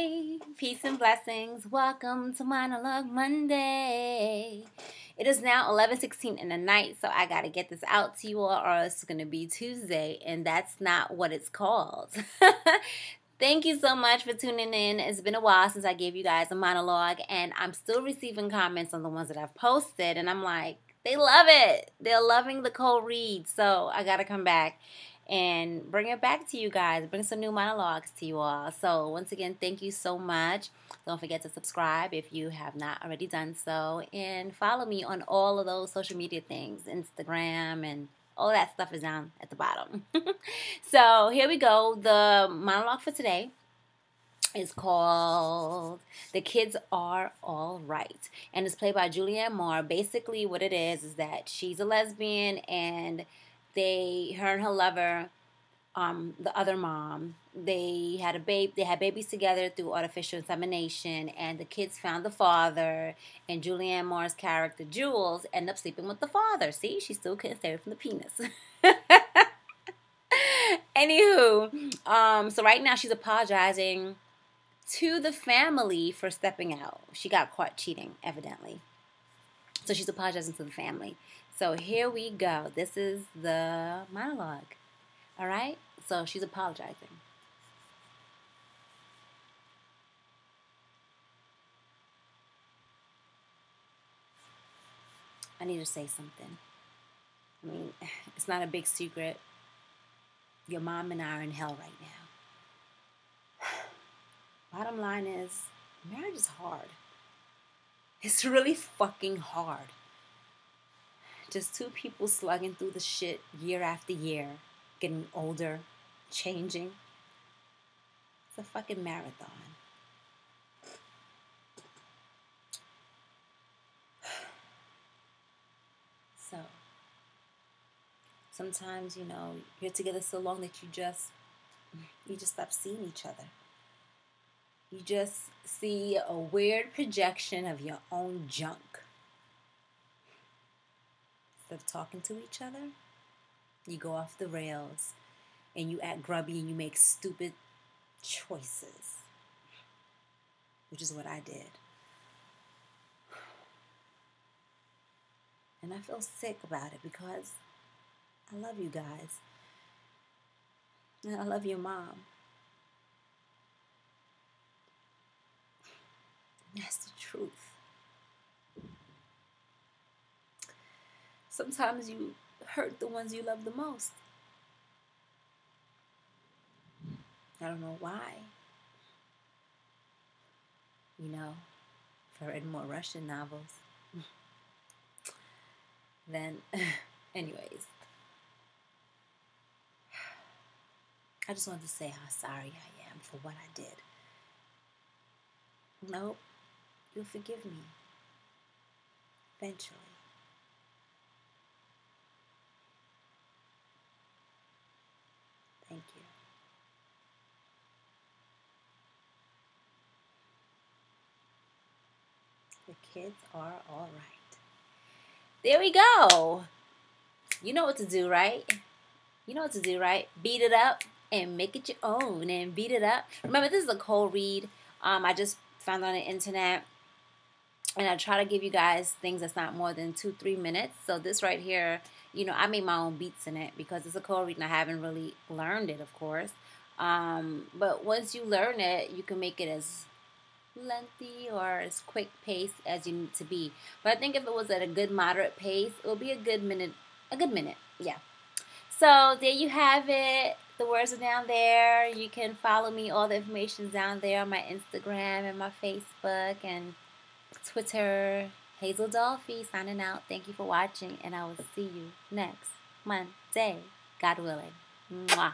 Peace and blessings. Welcome to Monologue Monday. It is now 11:16 in the night, so I got to get this out to you all or it's going to be Tuesday and that's not what it's called. Thank you so much for tuning in. It's been a while since I gave you guys a monologue and I'm still receiving comments on the ones that I've posted and I'm like, they love it. They're loving the cold read. So, I got to come back and bring it back to you guys. Bring some new monologues to you all. So, once again, thank you so much. Don't forget to subscribe if you have not already done so. And follow me on all of those social media things Instagram and all that stuff is down at the bottom. so, here we go. The monologue for today is called The Kids Are All Right. And it's played by Julianne Moore. Basically, what it is is that she's a lesbian and they her and her lover um, the other mom they had a baby they had babies together through artificial insemination and the kids found the father and julianne moore's character jules ended up sleeping with the father. See? She still couldn't stay away from the penis. Anywho um, so right now she's apologizing to the family for stepping out. She got caught cheating evidently so she's apologizing to the family so here we go. This is the monologue. All right? So she's apologizing. I need to say something. I mean, it's not a big secret. Your mom and I are in hell right now. Bottom line is, marriage is hard. It's really fucking hard. Just two people slugging through the shit year after year, getting older, changing. It's a fucking marathon. So, sometimes, you know, you're together so long that you just, you just stop seeing each other. You just see a weird projection of your own junk Instead of talking to each other, you go off the rails and you act grubby and you make stupid choices, which is what I did. And I feel sick about it because I love you guys. And I love your mom. That's the truth. sometimes you hurt the ones you love the most. I don't know why. You know, if I read more Russian novels, then, anyways, I just wanted to say how sorry I am for what I did. Nope, you'll forgive me eventually. Thank you. The kids are all right. There we go. You know what to do, right? You know what to do, right? Beat it up and make it your own and beat it up. Remember, this is a cold read. Um, I just found on the internet. And I try to give you guys things that's not more than two, three minutes. So this right here you know, I made my own beats in it because it's a cold read and I haven't really learned it, of course. Um, but once you learn it, you can make it as lengthy or as quick pace as you need to be. But I think if it was at a good moderate pace, it would be a good minute, a good minute, yeah. So there you have it. The words are down there. You can follow me. All the information is down there on my Instagram and my Facebook and Twitter. Hazel Dolphy signing out. Thank you for watching, and I will see you next Monday, God willing. Mwah.